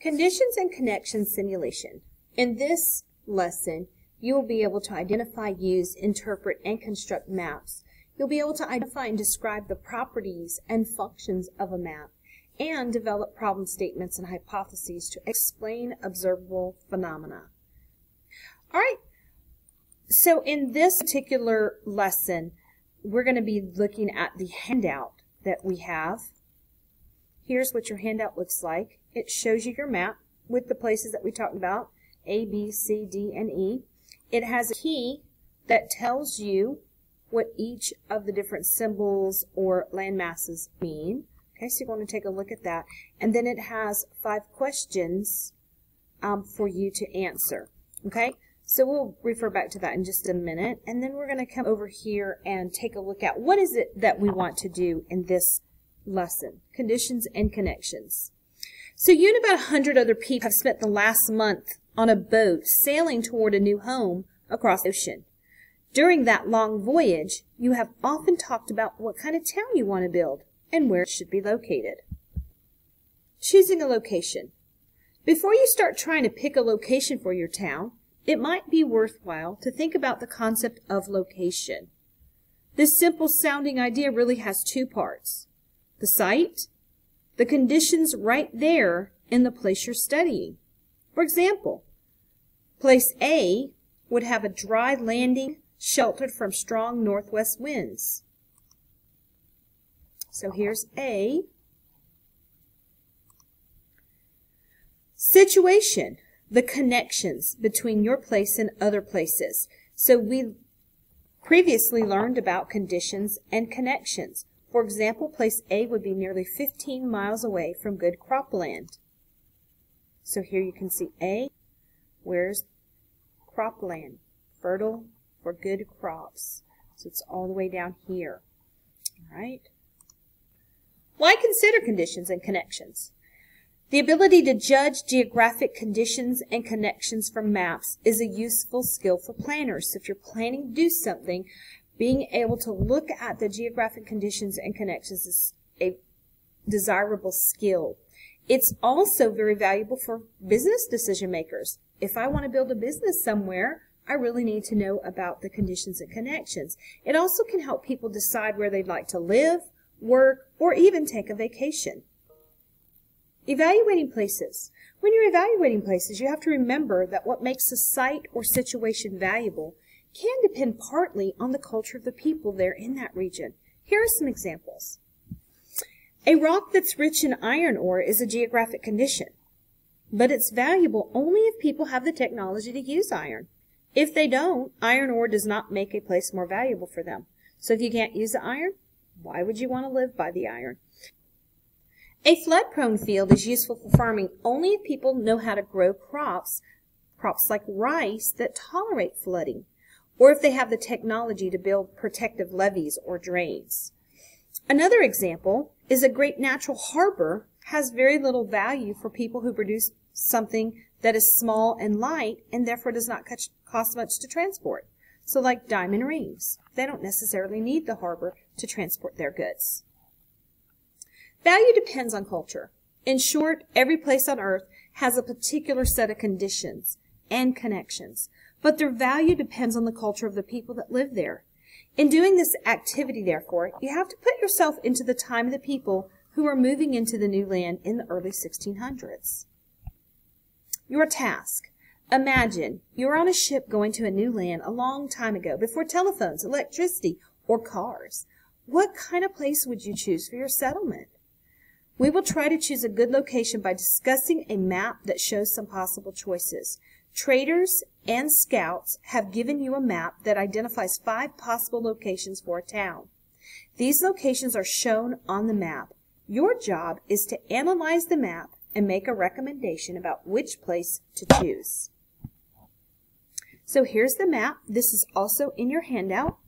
Conditions and connections simulation. In this lesson, you will be able to identify, use, interpret, and construct maps. You'll be able to identify and describe the properties and functions of a map and develop problem statements and hypotheses to explain observable phenomena. All right, so in this particular lesson, we're going to be looking at the handout that we have. Here's what your handout looks like. It shows you your map with the places that we talked about, A, B, C, D, and E. It has a key that tells you what each of the different symbols or land masses mean. Okay, so you want to take a look at that. And then it has five questions um, for you to answer. Okay, so we'll refer back to that in just a minute. And then we're going to come over here and take a look at what is it that we want to do in this lesson, conditions and connections. So you and about a hundred other people have spent the last month on a boat sailing toward a new home across the ocean. During that long voyage, you have often talked about what kind of town you want to build and where it should be located. Choosing a location. Before you start trying to pick a location for your town, it might be worthwhile to think about the concept of location. This simple sounding idea really has two parts. The site the conditions right there in the place you're studying. For example, place A would have a dry landing sheltered from strong northwest winds. So here's A. Situation, the connections between your place and other places. So we previously learned about conditions and connections. For example, place A would be nearly 15 miles away from good cropland. So here you can see A, where's cropland? Fertile for good crops. So it's all the way down here. All right. Why consider conditions and connections? The ability to judge geographic conditions and connections from maps is a useful skill for planners. So if you're planning to do something, being able to look at the geographic conditions and connections is a desirable skill. It's also very valuable for business decision makers. If I want to build a business somewhere, I really need to know about the conditions and connections. It also can help people decide where they'd like to live, work, or even take a vacation. Evaluating places. When you're evaluating places, you have to remember that what makes a site or situation valuable can depend partly on the culture of the people there in that region. Here are some examples. A rock that's rich in iron ore is a geographic condition, but it's valuable only if people have the technology to use iron. If they don't, iron ore does not make a place more valuable for them. So if you can't use the iron, why would you want to live by the iron? A flood-prone field is useful for farming only if people know how to grow crops, crops like rice that tolerate flooding or if they have the technology to build protective levees or drains. Another example is a great natural harbor has very little value for people who produce something that is small and light and therefore does not cost much to transport. So like diamond rings, they don't necessarily need the harbor to transport their goods. Value depends on culture. In short, every place on earth has a particular set of conditions and connections but their value depends on the culture of the people that live there. In doing this activity, therefore, you have to put yourself into the time of the people who are moving into the new land in the early 1600s. Your task. Imagine you're on a ship going to a new land a long time ago, before telephones, electricity, or cars. What kind of place would you choose for your settlement? We will try to choose a good location by discussing a map that shows some possible choices. Traders and scouts have given you a map that identifies five possible locations for a town. These locations are shown on the map. Your job is to analyze the map and make a recommendation about which place to choose. So here's the map. This is also in your handout.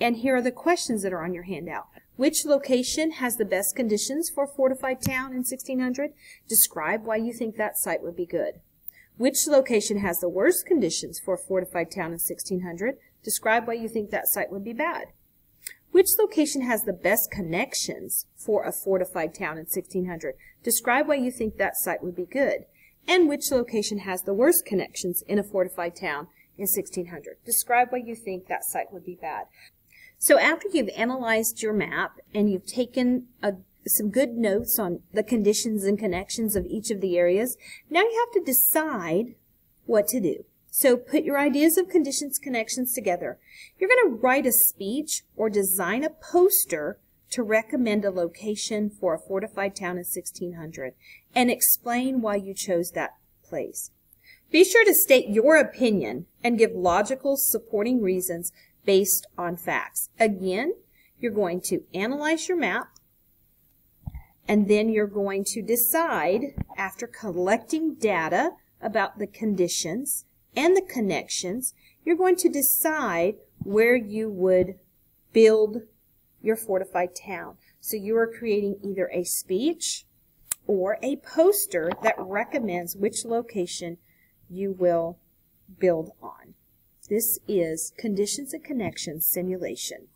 And here are the questions that are on your handout. Which location has the best conditions for a fortified town in 1600? Describe why you think that site would be good. Which location has the worst conditions for a fortified town in 1600? Describe why you think that site would be bad. Which location has the best connections for a fortified town in 1600? Describe why you think that site would be good. And which location has the worst connections in a fortified town in 1600? Describe why you think that site would be bad. So after you've analyzed your map and you've taken a, some good notes on the conditions and connections of each of the areas, now you have to decide what to do. So put your ideas of conditions connections together. You're going to write a speech or design a poster to recommend a location for a fortified town in 1600 and explain why you chose that place. Be sure to state your opinion and give logical supporting reasons based on facts. Again, you're going to analyze your map and then you're going to decide after collecting data about the conditions and the connections, you're going to decide where you would build your fortified town. So you are creating either a speech or a poster that recommends which location you will build on. This is Conditions and Connections Simulation.